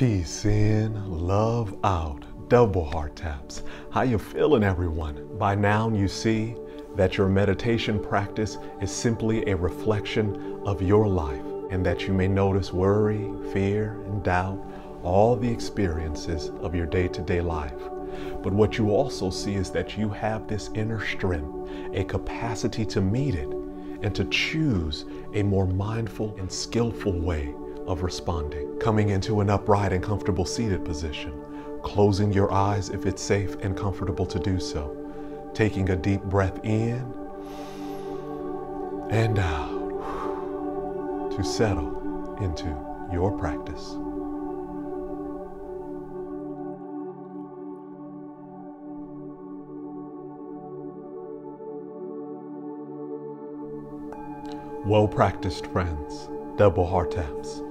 Peace in, love out, double heart taps. How you feeling everyone? By now you see that your meditation practice is simply a reflection of your life and that you may notice worry, fear, and doubt, all the experiences of your day-to-day life. But what you also see is that you have this inner strength, a capacity to meet it and to choose a more mindful and skillful way of responding. Coming into an upright and comfortable seated position, closing your eyes if it's safe and comfortable to do so, taking a deep breath in and out to settle into your practice. Well practiced, friends. Double heart taps.